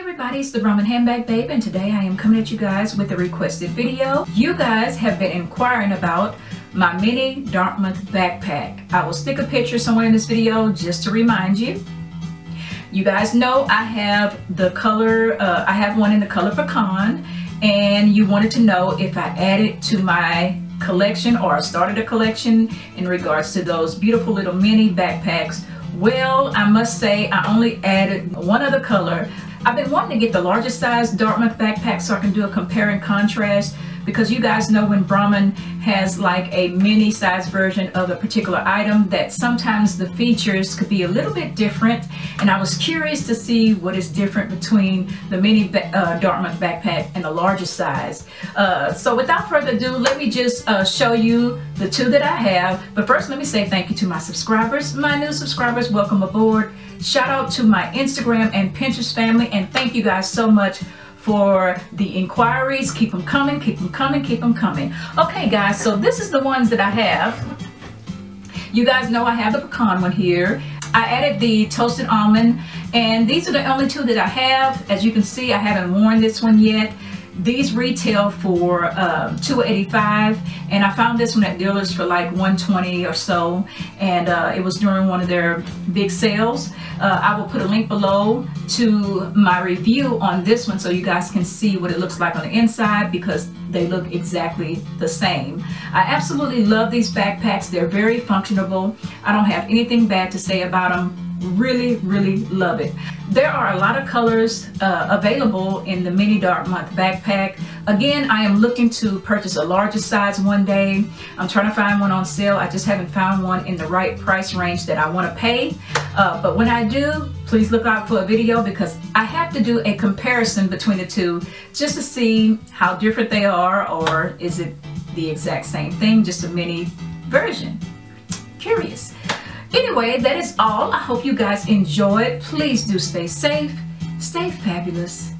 everybody, it's the Brahmin Handbag Babe and today I am coming at you guys with a requested video. You guys have been inquiring about my mini Dartmouth backpack. I will stick a picture somewhere in this video just to remind you. You guys know I have the color, uh, I have one in the color pecan and you wanted to know if I added to my collection or I started a collection in regards to those beautiful little mini backpacks well, I must say I only added one other color. I've been wanting to get the largest size Dartmouth backpack so I can do a compare and contrast because you guys know when Brahmin has like a mini size version of a particular item that sometimes the features could be a little bit different and I was curious to see what is different between the mini uh, Dartmouth backpack and the largest size. Uh, so without further ado, let me just uh, show you the two that I have. But first, let me say thank you to my subscribers. My new subscribers, welcome aboard. Shout out to my Instagram and Pinterest family and thank you guys so much for the inquiries. Keep them coming, keep them coming, keep them coming. Okay, guys, so this is the ones that I have. You guys know I have the pecan one here. I added the toasted almond, and these are the only two that I have. As you can see, I haven't worn this one yet. These retail for um, 285 and I found this one at Dillard's for like 120 or so and uh, it was during one of their big sales. Uh, I will put a link below to my review on this one so you guys can see what it looks like on the inside because they look exactly the same. I absolutely love these backpacks. They're very functional. I don't have anything bad to say about them really really love it. There are a lot of colors uh, available in the mini Dartmouth backpack. Again I am looking to purchase a larger size one day. I'm trying to find one on sale. I just haven't found one in the right price range that I want to pay. Uh, but when I do please look out for a video because I have to do a comparison between the two just to see how different they are or is it the exact same thing just a mini version. Curious Anyway, that is all. I hope you guys enjoyed. Please do stay safe, stay fabulous.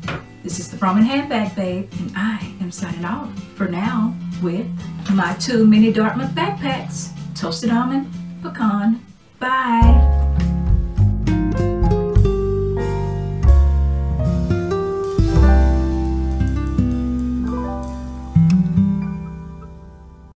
This is the Brahmin Handbag Babe, and I am signing off for now with my two mini Dartmouth backpacks, Toasted Almond, Pecan. Bye.